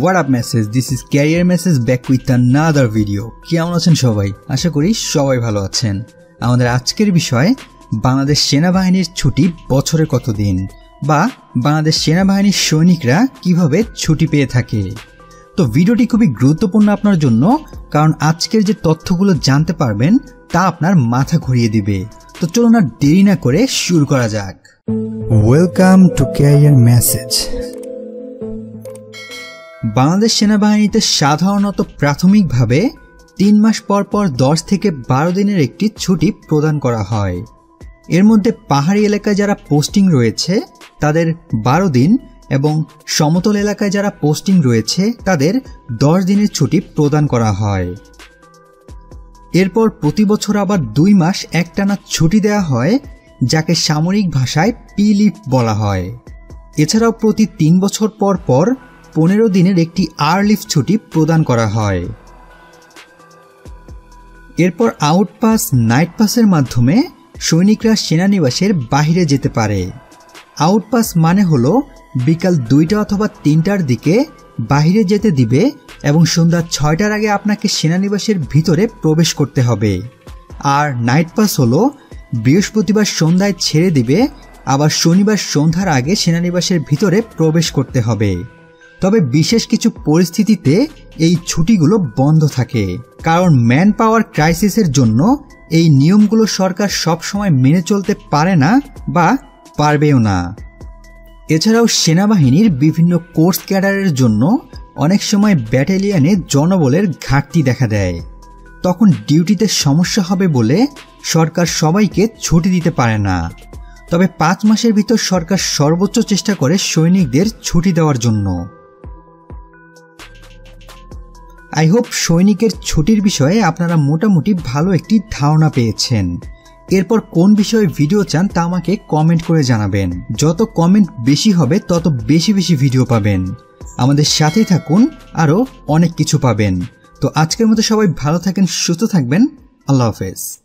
What up message this is career message back with another video কেমন আছেন সবাই? আশা করি সবাই ভালো আছেন। আমাদের আজকের বিষয়, বাংলাদেশ সেনাবাহিনীর ছুটি বছরে কতদিন বা বাংলাদেশ সেনাবাহিনীর সৈনিকরা কীভাবে ছুটি পেয়ে থাকে? তো ভিডিওটি খুবই গুরুত্বপূর্ণ আপনার জন্য, কারণ আজকের যে তথ্যগুলো জানতে পারবেন, তা আপনার মাথা ঘুরিয়ে দিবে। তো চলুন আর দেরি না করে শুরু করা যাক। Welcome to career message Bangladesh সেনাবাহিনীতে সাধারণত প্রাথমিকভাবে তিন মাস পর পর দশ থেকে বারো দিনের একটি ছুটি প্রদান করা হয়। এর মধ্যে পাহাড়ি এলাকায় যারা পোস্টিং রয়েছে, তাদের বারো দিন এবং সমতল এলাকায় যারা পোস্টিং রয়েছে, তাদের দশ দিনের ছুটি প্রদান করা হয়। এরপর প্রতি বছর আবার দুই মাস একটানা ছুটি দেওয়া হয়, যাকে সামরিক ভাষায় পি লিভ বলা হয়। এছাড়াও প্রতি তিন বছর পর পর পনেরো দিনের একটি আরলিফ ছুটি প্রদান করা হয়। এরপর আউটপাস নাইট পাসের মাধ্যমে সৈনিকরা সেনানিবাসের বাহিরে যেতে পারে। আউটপাস মানে হলো বিকাল দুইটা অথবা তিনটার দিকে বাহিরে যেতে দিবে এবং সন্ধ্যা ছয়টার আগে আপনাকে সেনানিবাসের ভিতরে প্রবেশ করতে হবে। আর নাইট পাস হলো বৃহস্পতিবার সন্ধ্যায় ছেড়ে দিবে, আবার শনিবার সন্ধ্যার আগে সেনানিবাসের ভিতরে প্রবেশ করতে হবে। তবে বিশেষ কিছু পরিস্থিতিতে এই ছুটিগুলো বন্ধ থাকে। কারণ ম্যান পাওয়ার ক্রাইসিসের জন্য এই নিয়মগুলো সরকার সবসময় মেনে চলতে পারে না বা পারবেও না। এছাড়াও সেনাবাহিনীর বিভিন্ন কোর্স ক্যাডারের জন্য অনেক সময় ব্যাটালিয়ানে জনবলের ঘাটতি দেখা দেয়। তখন ডিউটিতে সমস্যা হবে বলে সরকার সবাইকে ছুটি দিতে পারে না। তবে পাঁচ মাসের ভিতর সরকার সর্বোচ্চ চেষ্টা করে সৈনিকদের ছুটি দেওয়ার জন্য। আই হোপ সৈনিকের ছুটির বিষয়ে আপনারা মোটামুটি ভালো একটি ধারণা পেয়েছেন। এরপর কোন বিষয়ে ভিডিও চান তা আমাকে কমেন্ট করে জানাবেন। যত কমেন্ট বেশি হবে, তত বেশি বেশি ভিডিও পাবেন। আমাদের সাথেই থাকুন, আরও অনেক কিছু পাবেন। তো আজকের মতো সবাই ভালো থাকেন, সুস্থ থাকবেন। আল্লাহ হাফেজ।